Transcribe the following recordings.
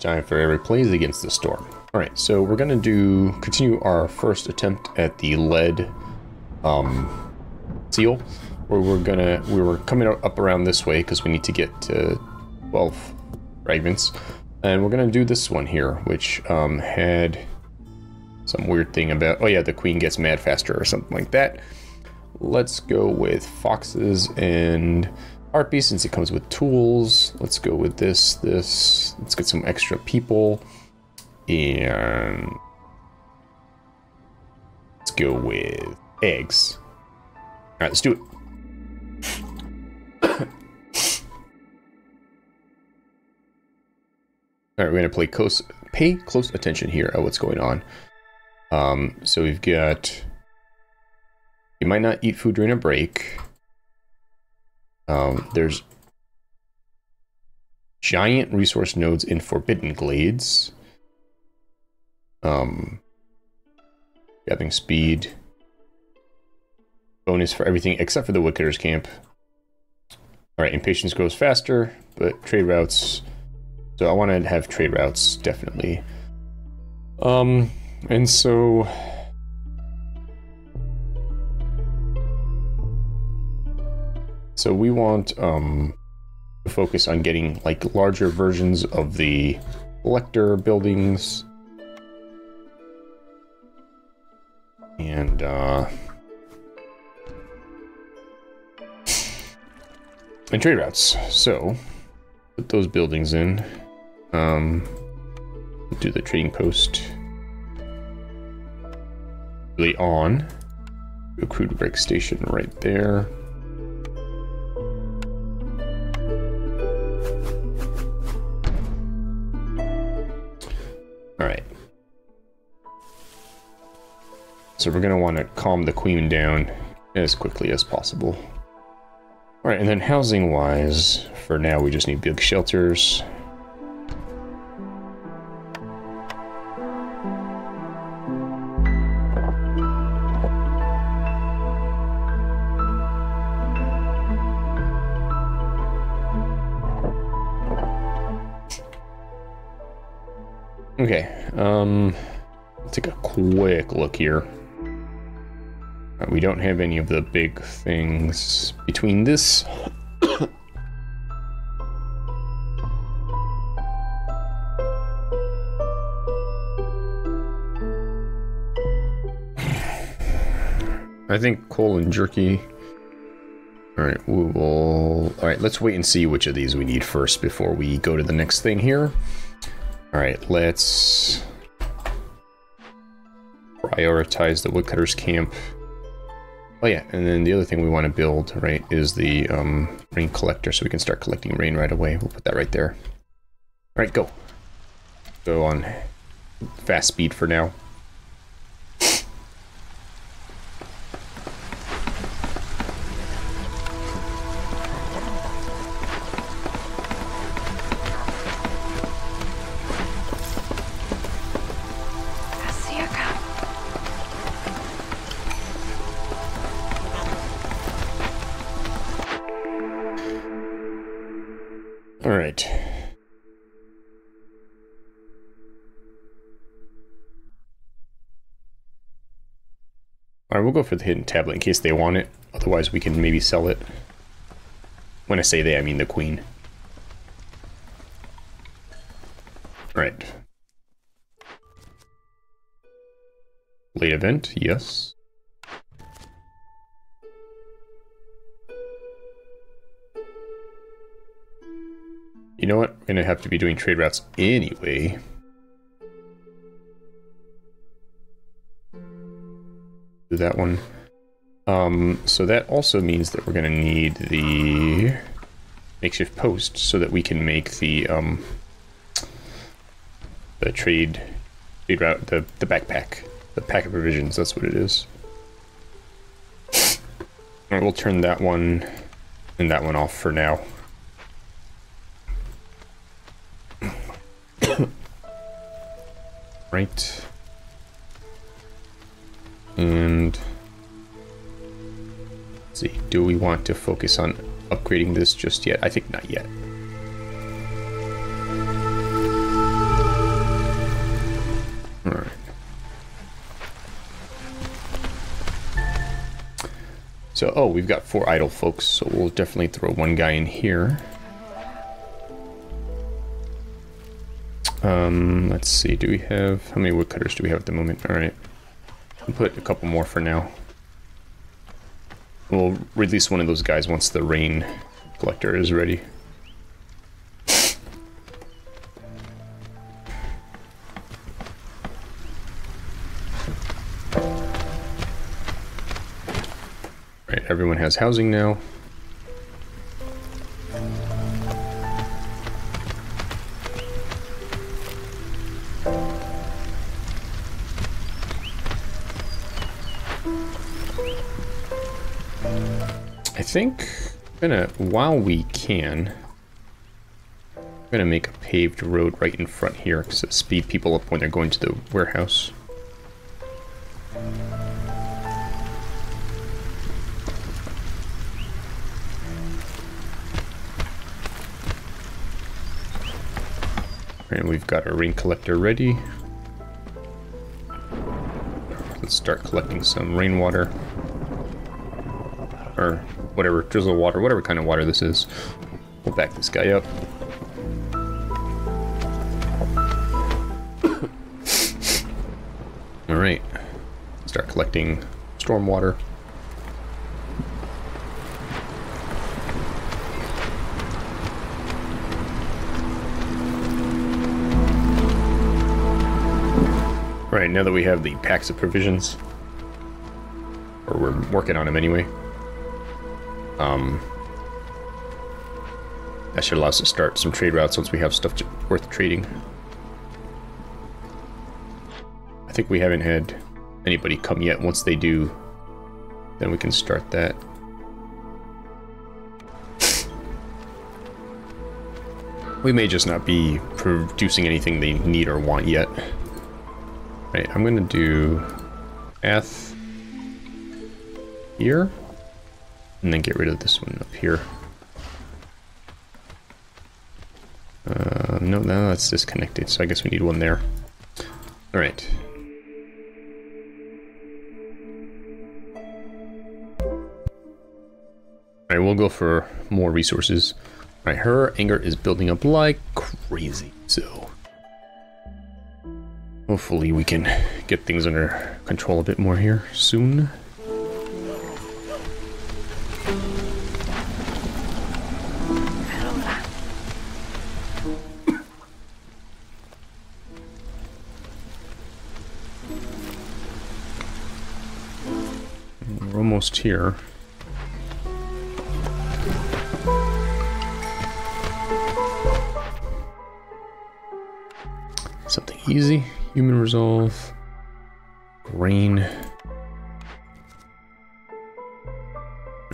Giant Ferrari plays against the storm. All right, so we're gonna do continue our first attempt at the lead um, seal, where we're gonna we were coming up around this way because we need to get to 12 fragments, and we're gonna do this one here, which um, had some weird thing about oh yeah the queen gets mad faster or something like that. Let's go with foxes and harpies since it comes with tools. Let's go with this, this. Let's get some extra people. And let's go with eggs. All right, let's do it. All right, we're gonna play close, pay close attention here at what's going on. Um, so we've got, you might not eat food during a break. Um, there's giant resource nodes in Forbidden Glades. Um, gathering speed. Bonus for everything except for the Woodcutter's camp. Alright, impatience goes faster, but trade routes. So I want to have trade routes, definitely. Um, and so So we want um, to focus on getting like larger versions of the collector buildings. And uh, and trade routes. So put those buildings in. Um, do the trading post really on. Do a crude break station right there. Alright. So we're going to want to calm the queen down as quickly as possible. Alright, and then housing-wise, for now we just need big shelters. Okay, um, let's take a quick look here. Uh, we don't have any of the big things between this. I think coal and jerky. All right, we will. All right, let's wait and see which of these we need first before we go to the next thing here. All right, let's prioritize the woodcutter's camp. Oh yeah, and then the other thing we want to build, right, is the um, rain collector so we can start collecting rain right away. We'll put that right there. All right, go. Go on fast speed for now. All right. All right, we'll go for the hidden tablet in case they want it. Otherwise, we can maybe sell it. When I say they, I mean the queen. All right. Late event, yes. You know what? We're gonna have to be doing trade routes anyway. Do that one. Um, so that also means that we're gonna need the makeshift post so that we can make the um, the trade trade route the the backpack the pack of provisions. That's what it is. All right, we'll turn that one and that one off for now. Right. And see, do we want to focus on upgrading this just yet? I think not yet. All right. So, oh, we've got four idle folks, so we'll definitely throw one guy in here. Um, let's see, do we have, how many woodcutters do we have at the moment? Alright, I'll put a couple more for now. We'll release one of those guys once the rain collector is ready. Right, everyone has housing now. Think I'm gonna, while we can, I'm gonna make a paved road right in front here because it speed people up when they're going to the warehouse. And we've got our rain collector ready. Let's start collecting some rainwater. Or whatever, drizzle water, whatever kind of water this is. We'll back this guy up. Alright. Start collecting storm water. Right, now that we have the packs of provisions, or we're working on them anyway, um, that should allow us to start some trade routes once we have stuff to, worth trading. I think we haven't had anybody come yet. Once they do, then we can start that. We may just not be producing anything they need or want yet. Right, I'm gonna do F here, and then get rid of this one up here. Uh, no, no, that's disconnected, so I guess we need one there. All right. All right, we'll go for more resources. All right, her anger is building up like crazy, so Hopefully we can get things under control a bit more here soon. Here. Something easy. Human resolve. Grain.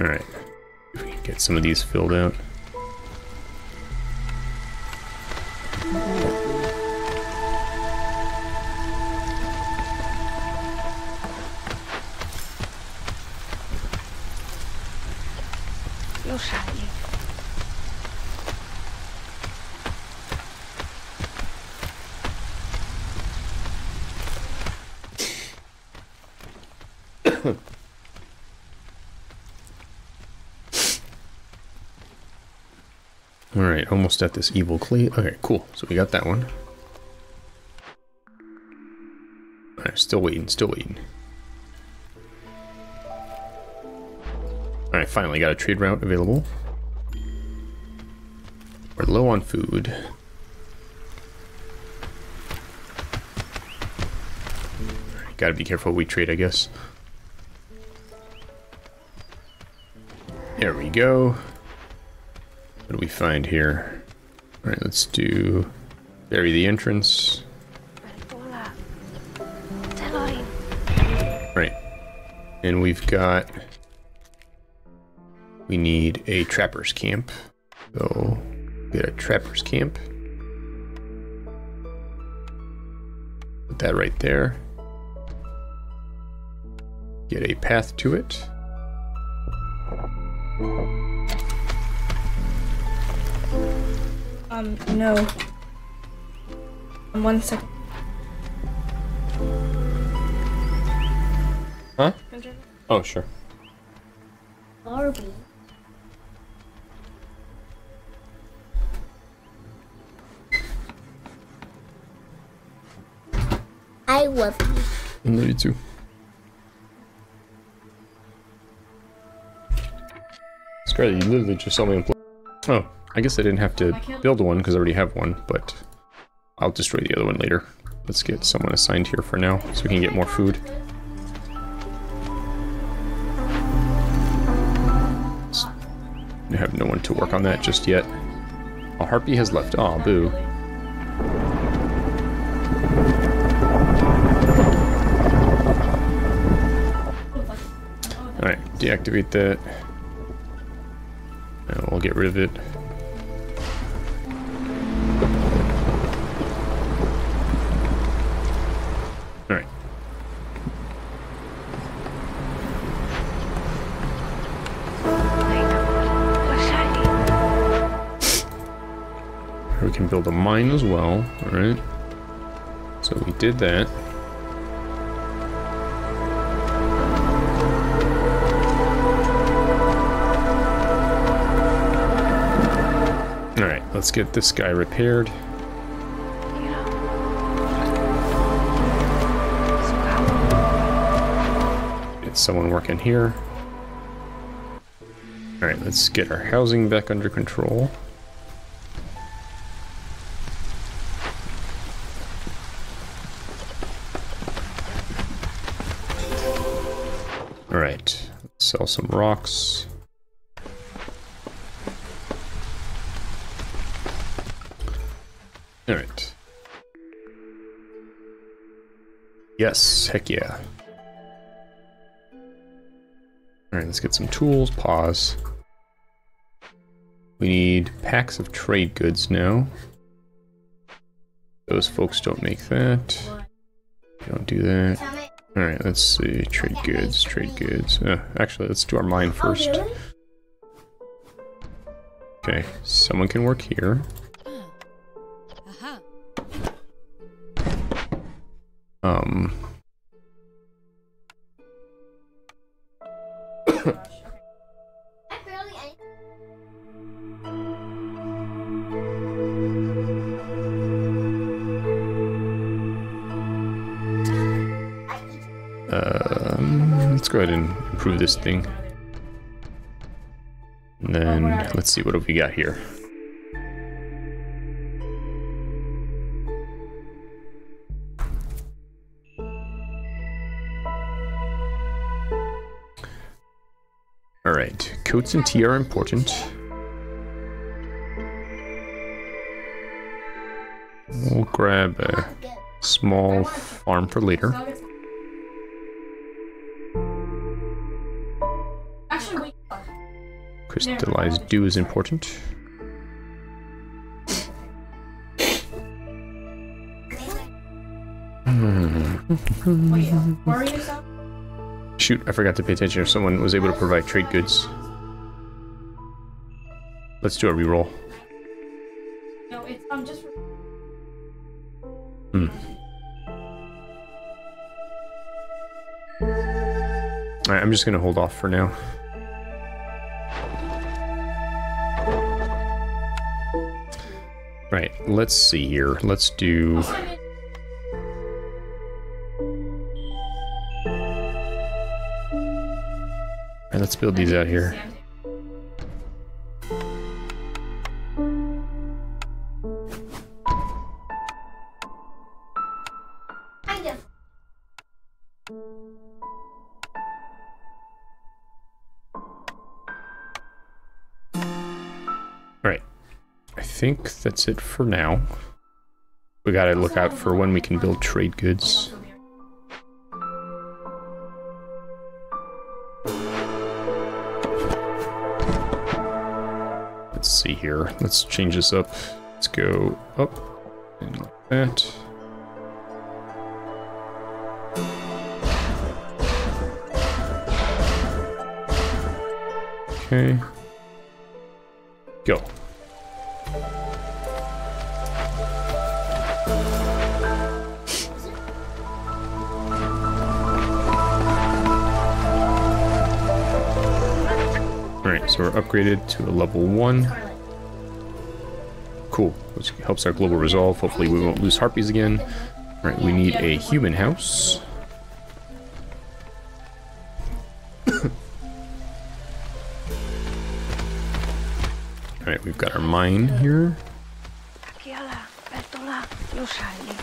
Alright. If we can get some of these filled out. Alright, almost at this evil clay. Okay, cool. So we got that one. Alright, still waiting, still waiting. Alright, finally got a trade route available. We're low on food. Gotta be careful we trade, I guess. There we go. What do we find here? Alright, let's do bury the entrance. Right. And we've got we need a trapper's camp. So get a trapper's camp. Put that right there. Get a path to it. Um, no. Um, one second. Huh? Oh, sure. Barbie. I love you. I you too. Scarlet, you literally just saw me. Oh, I guess I didn't have to build one because I already have one, but I'll destroy the other one later. Let's get someone assigned here for now so we can get more food. I have no one to work on that just yet. A harpy has left. Aw, oh, boo. Deactivate that. And we'll get rid of it. Alright. We can build a mine as well, alright? So we did that. Let's get this guy repaired. Get someone working here. Alright, let's get our housing back under control. Alright, sell some rocks. Yes, heck yeah. Alright, let's get some tools. Pause. We need packs of trade goods now. Those folks don't make that. Don't do that. Alright, let's see. Trade goods, trade goods. Uh, actually, let's do our mine first. Okay, someone can work here. Um. um, let's go ahead and improve this thing. And then let's see what have we got here. Coats and tea are important. We'll grab a small farm for later. Crystallized dew is important. Hmm. Shoot, I forgot to pay attention if someone was able to provide trade goods. Let's do a reroll. No, it's um just. Hmm. Alright, I'm just gonna hold off for now. Right, let's see here. Let's do... Let's build these out here. That's it for now. We gotta look out for when we can build trade goods. Let's see here. Let's change this up. Let's go up and like that. Okay. Go. So we're upgraded to a level 1. Cool. Which helps our global resolve. Hopefully we won't lose harpies again. Alright, we need a human house. Alright, we've got our mine here. Kiala, Bertola, Lushali.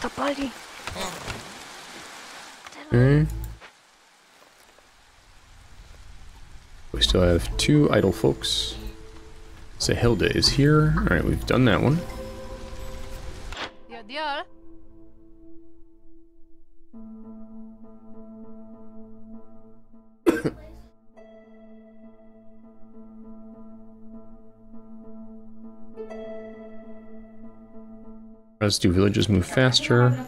Topoli. Eh? Okay. Still have two idle folks. Sahilda is here. Alright, we've done that one. Dio, dio. Let's do villages move faster.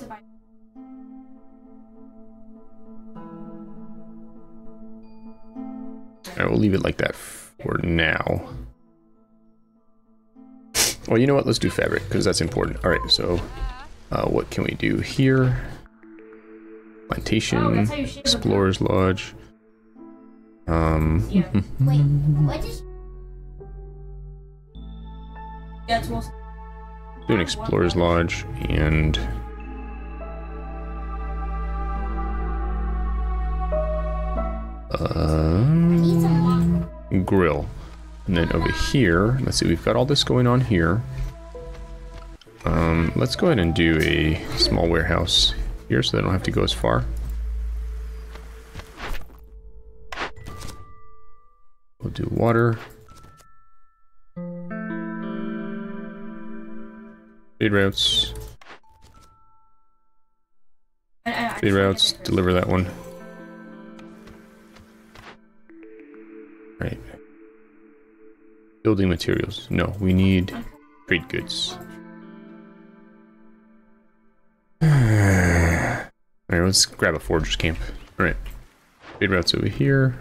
We'll leave it like that for now. Well, you know what? Let's do fabric, because that's important. Alright, so uh, what can we do here? Plantation, that's how you shave a Explorer's Lodge. Um, Wait, what is Yeah, do an Explorer's Lodge and grill. And then over here, let's see, we've got all this going on here. Um, let's go ahead and do a small warehouse here so they don't have to go as far. We'll do water. Feed routes. Trade routes. Deliver that one. Right. Building materials. No, we need trade goods. Alright, let's grab a forager's camp. Alright. Trade routes over here.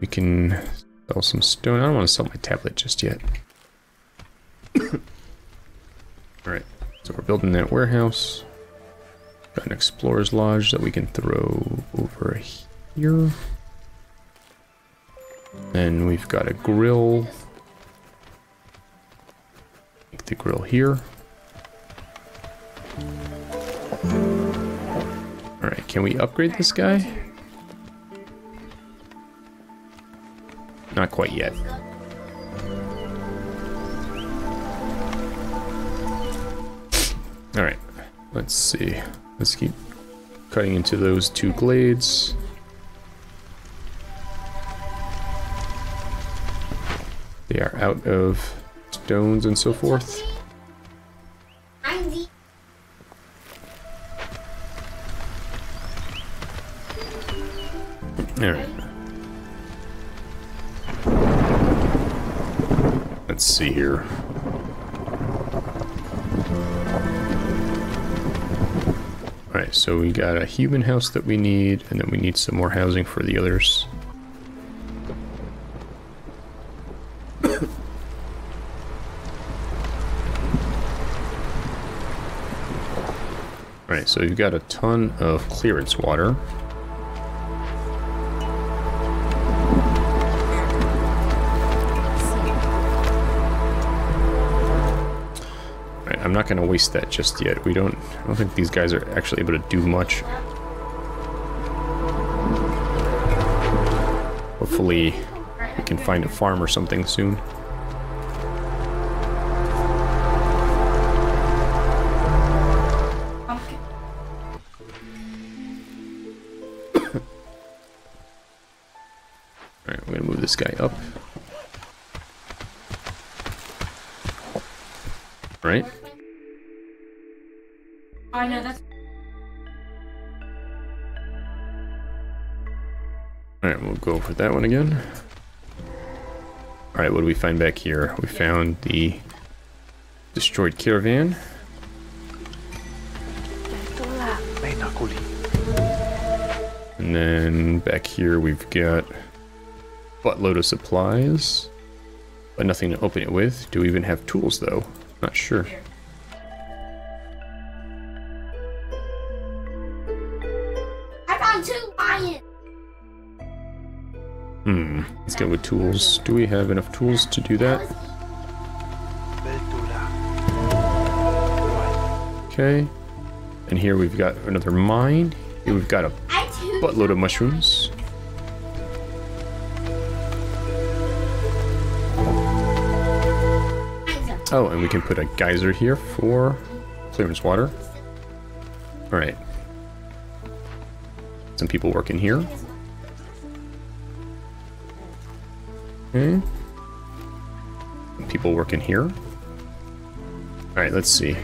We can sell some stone. I don't want to sell my tablet just yet. Alright, so we're building that warehouse. Got an explorer's lodge that we can throw over here. Then we've got a grill. Make the grill here. Alright, can we upgrade this guy? Not quite yet. Alright, let's see. Let's keep cutting into those two glades. They are out of stones and so forth. Alright. Let's see here. Alright, so we got a human house that we need, and then we need some more housing for the others. So you've got a ton of clearance water. I'm not going to waste that just yet. We don't. I don't think these guys are actually able to do much. Hopefully, we can find a farm or something soon. I know that's. Alright, we'll go for that one again. Alright, what do we find back here? We found the destroyed caravan. And then back here we've got buttload of supplies. But nothing to open it with. Do we even have tools though? Not sure. With tools. Do we have enough tools to do that? Okay. And here we've got another mine. Here we've got a buttload of mushrooms. Oh, and we can put a geyser here for clearance water. Alright. Some people working here. Okay. People working here. Alright, let's see.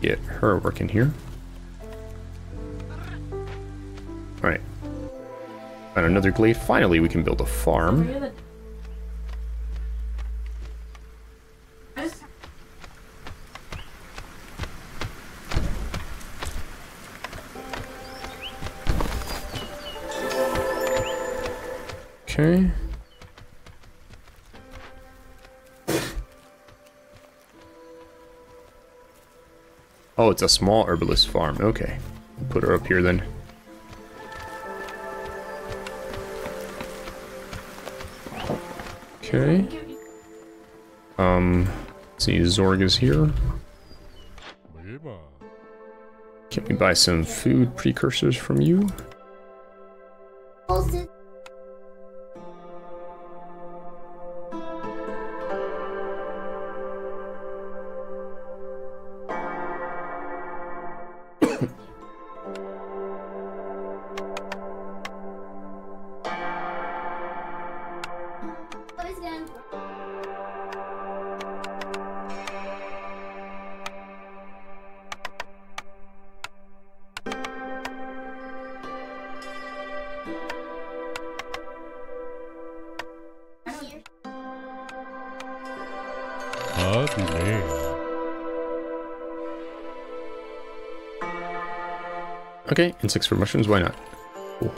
Get her working here. Alright. Found another glade. Finally, we can build a farm. Okay. Oh, it's a small herbalist farm. Okay. Put her up here then. Okay. Um, let's see, Zorg is here. Can we buy some food precursors from you? Okay, insects for mushrooms, why not? Cool.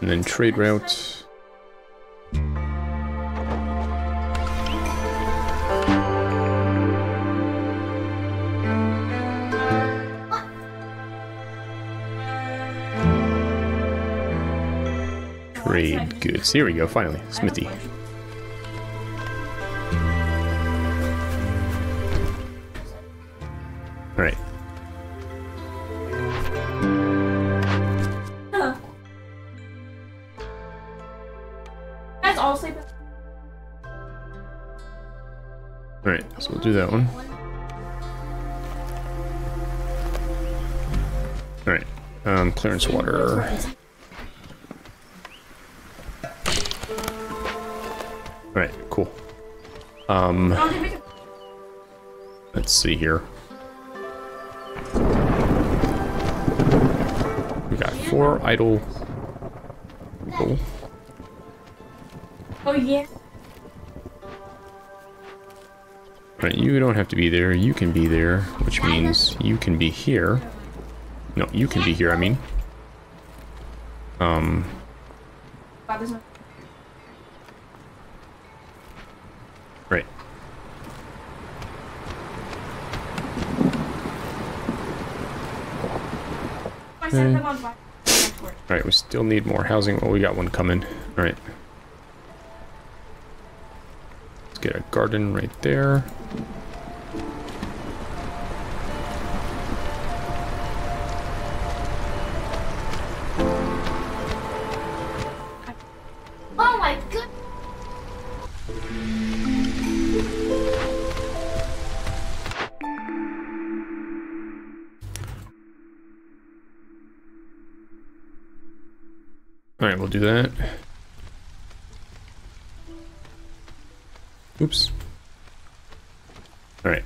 And then trade route. Trade. Here we go, finally. Smithy. Alright. Guys all sleep. Alright, so we'll do that one. Alright, um, clearance water. Alright, cool. Um, let's see here. We got four idle people. Oh yeah. Right, you don't have to be there. You can be there, which means you can be here. No, you can be here, I mean. Um, Wow, there's no- right. I sent them on Black- Blackboard. Alright, we still need more housing. Oh, we got one coming. Alright. Let's get a garden right there. Alright, we'll do that. Oops. Alright,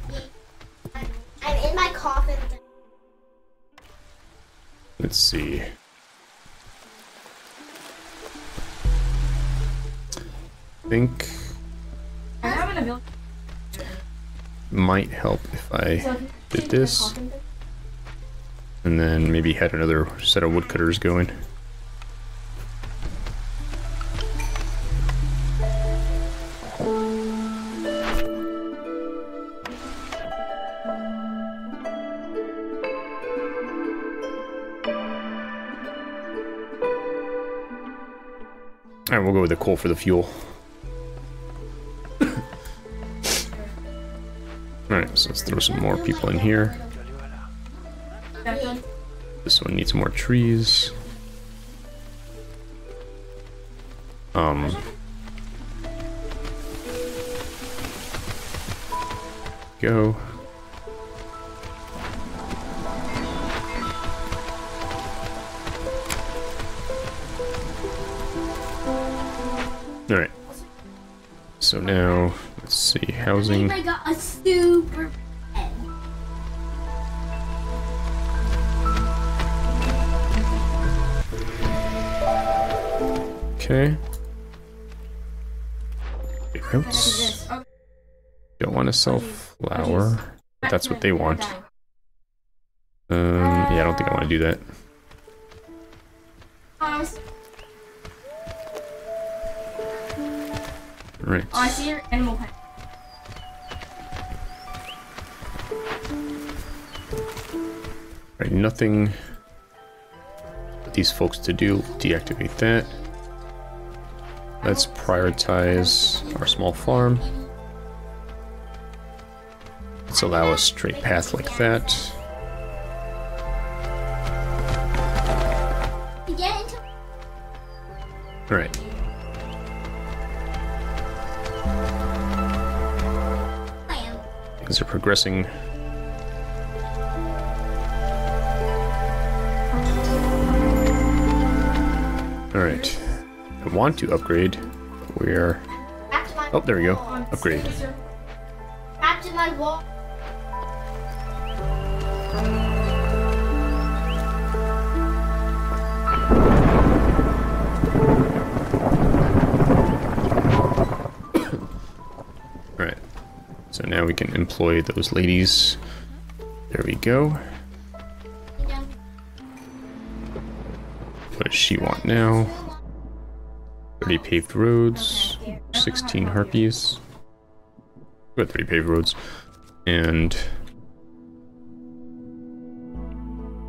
I'm in my coffin. let's see. think I have an ability. might help if I So if you did this. and then maybe had another set of woodcutters going. Coal for the fuel. Alright, so let's throw some more people in here. This one needs more trees. Um. Go. Alright. So now, let's see, housing. I got a super bed. Okay. Routes. Don't want to sell flour. But that's what they want. Um, yeah, I don't think I want to do that. Oh, Right. I see your animal pen. Right, nothing for these folks to do. Deactivate that. Let's prioritize our small farm. Let's allow a straight path like that. Alright. Things are progressing. Alright. I want to upgrade. We're... Back to my Oh, there we go. Upgrade. Now we can employ those ladies. There we go. What does she want now? 30 paved roads, 16 harpies. We got 30 paved roads. And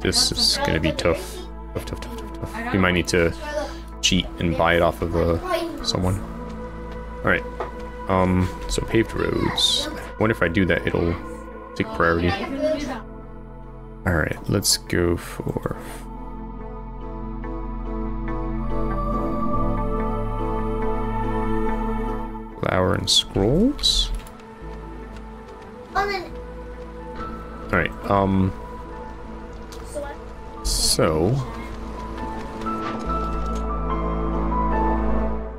this is gonna be tough. Tough, tough, tough, tough, tough. We might need to cheat and buy it off of uh, someone. Alright. Um, so paved roads. Wonder if I do that, it'll take priority. Alright, let's go for flour and scrolls. Oh, Alright, um, so.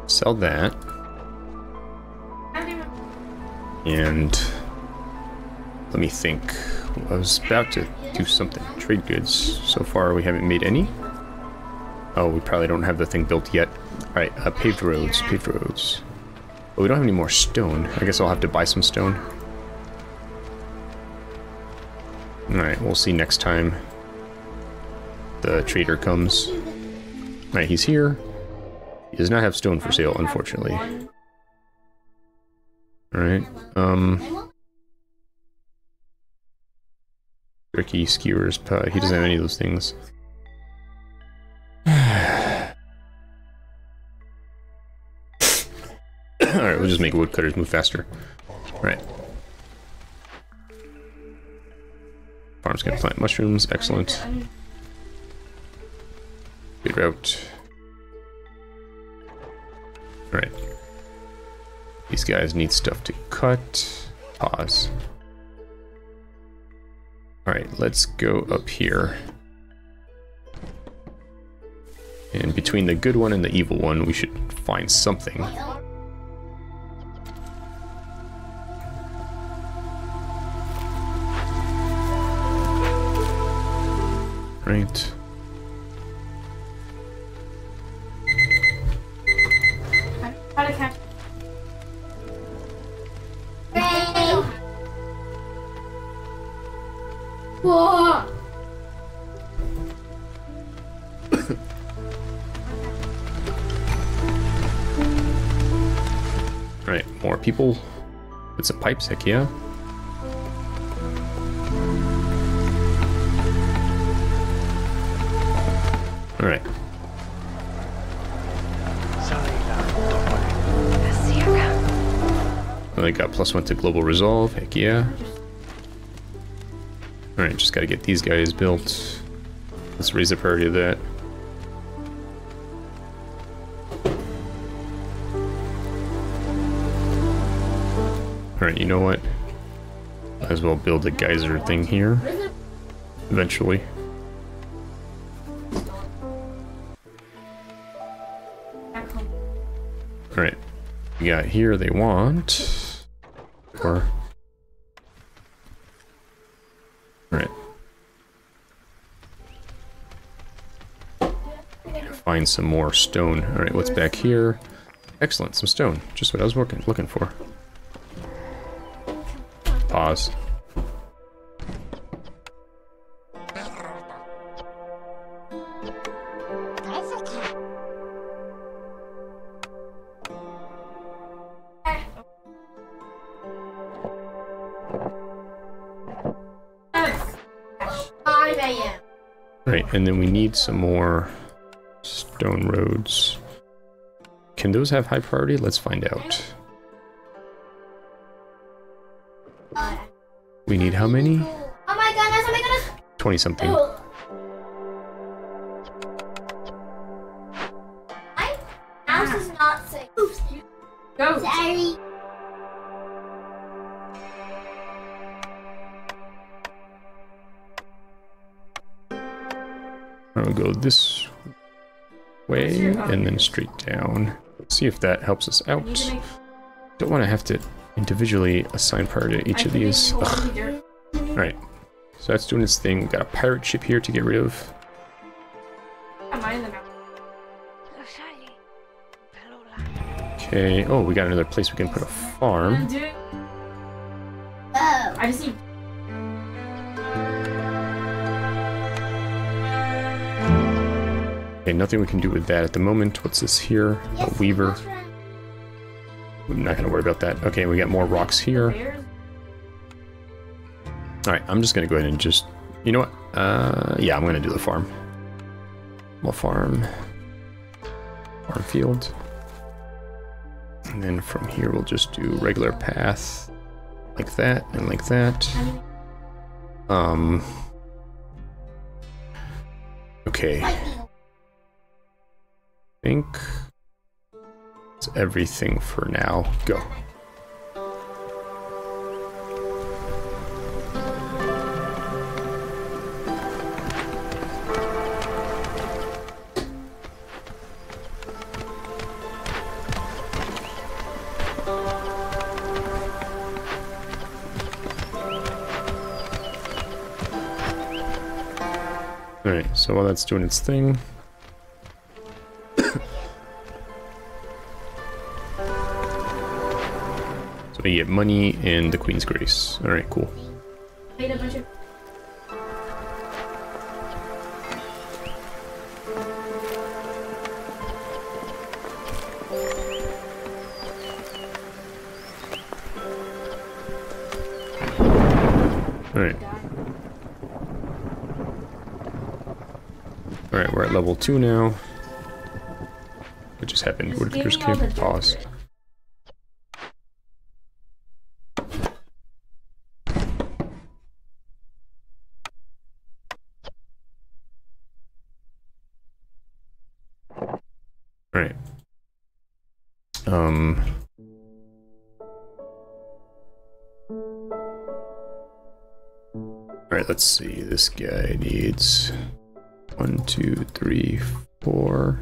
Sell that. And let me think. I was about to do something. Trade goods. So far, we haven't made any. Oh, we probably don't have the thing built yet. Alright, uh, paved roads. Paved roads. But we don't have any more stone. I guess I'll have to buy some stone. Alright, we'll see next time the trader comes. Alright, he's here. He does not have stone for sale, unfortunately. Alright, um... Jerky, skewers, pie. He doesn't have any of those things. Alright, we'll just make woodcutters move faster. Alright. Farm's gonna plant mushrooms, excellent. Good route. Alright. These guys need stuff to cut. Pause. Alright, let's go up here. And between the good one and the evil one, we should find something. Right. people. It's a pipe sec here. Alright. I got uh, plus one to global resolve, heck yeah. Alright, just gotta get these guys built. Let's raise the priority of that. Well build a geyser thing here. Eventually. Alright. We got here they want. Or. Alright. Find some more stone. Alright, what's back here? Excellent, some stone. Just what I was working, looking for. Pause. And then we need some more stone roads. Can those have high priority? Let's find out. We need how many? oh my goodness! Oh my goodness! 20 something. I'll go this way and then straight down. See if that helps us out. Need to make- Don't want to have to individually assign priority to each of these. you Ugh. one So that's doing its thing. We've got a pirate ship here to get rid of. Am I in the map? Lasciali. Bellula. Okay. Oh, we got another place we can put a I'm farm. Oh. I just need. Okay, nothing we can do with that at the moment. What's this here? A weaver. I'm not gonna worry about that. Okay, we got more rocks here. Alright, I'm just gonna go ahead and just... You know what? Uh, yeah, I'm gonna do the farm. We'll farm. Farm field. And then from here we'll just do regular path. Like that, and like that. Um... Okay. Think... it's everything for now. Go. Alright, so while that's doing its thing. We get money and the Queen's Grace. Alright, cool. Made a bunch of. Alright. Alright, we're at level 2 now. What just happened? Woodcutters give me all Cave? Pause. Alright, let's see. This guy needs one, two, three, four.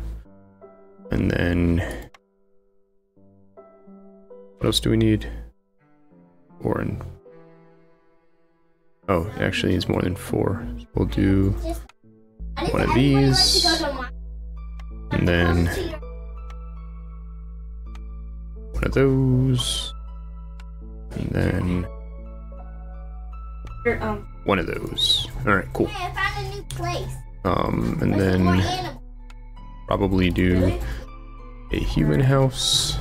And then. What else do we need? Four and. Oh, it actually needs more than four. We'll do. One of these. And then one of those. And then Here, um, one of those. Alright, cool. Hey, I found a new place. Um, and There's more then probably do really? a human house.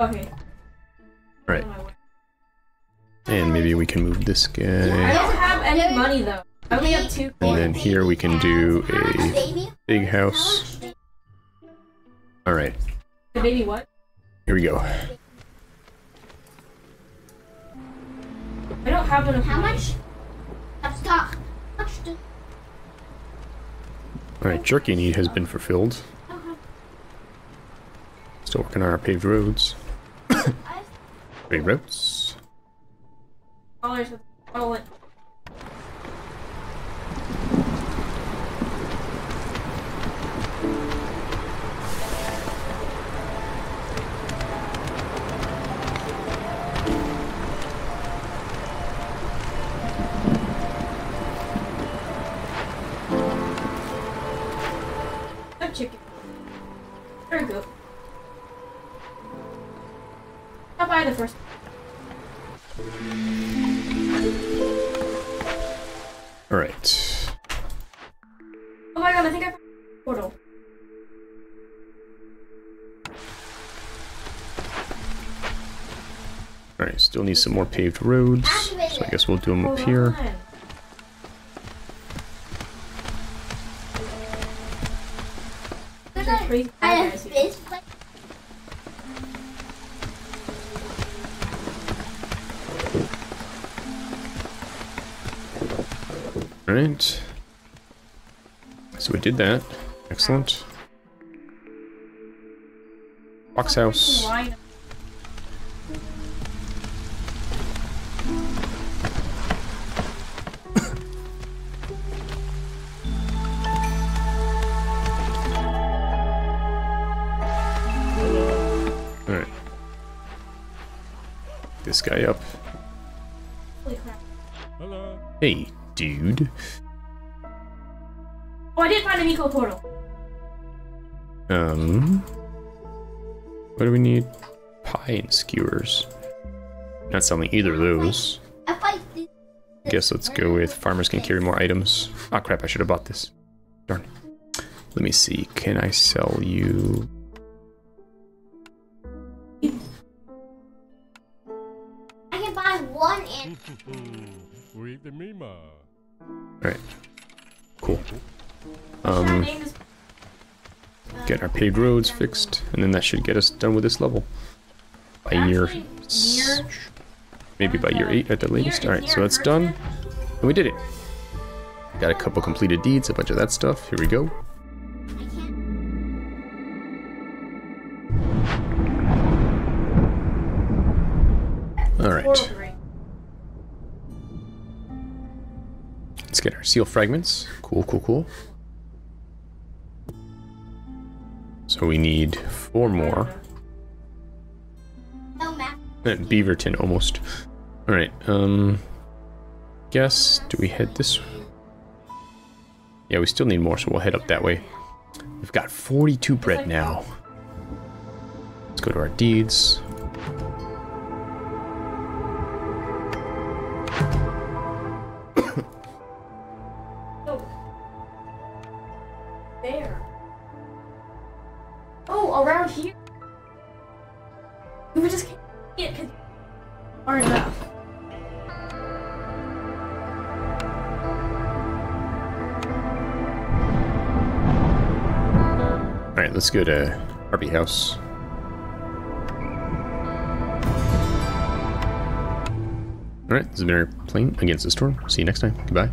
Okay. Right. On my way. And maybe we can move this guy. I don't have any money though. I only have two. And then here we can do a big house. Alright. The baby what? Here we go. I don't have enough. How much? Let's talk. How much do Alright, jerky need has been fulfilled. Uh-huh. Still working on our paved roads. I Paved roads. dollars oh, need some more paved roads. So I guess we'll do them up here. Alright. So we did that. Excellent. Box house. This guy up. Holy crap. Hey, dude. Oh, I did find a Miko portal. Um. What do we need? Pie and skewers. Not selling either of those. I fight this. Guess let's go with farmers can carry more items. Ah, crap, I should have bought this. Darn. Let me see. Can I sell you? Alright. Cool. Um, get our paved roads fixed, and then that should get us done with this level. By year. Actually, s- near- Maybe by year 8 at the latest. Alright, so that's done. And we did it. Got a couple completed deeds, a bunch of that stuff. Here we go. Get our seal fragments. Cool, cool, cool. So we need four more. No map. Uh, Beaverton almost. Alright, um. Guess, do we head this Yeah, we still need more, so we'll head up that way. We've got 42 bread now. Let's go to our deeds. To Harpy House. Alright, this has been our plane against the storm. See you next time. Goodbye.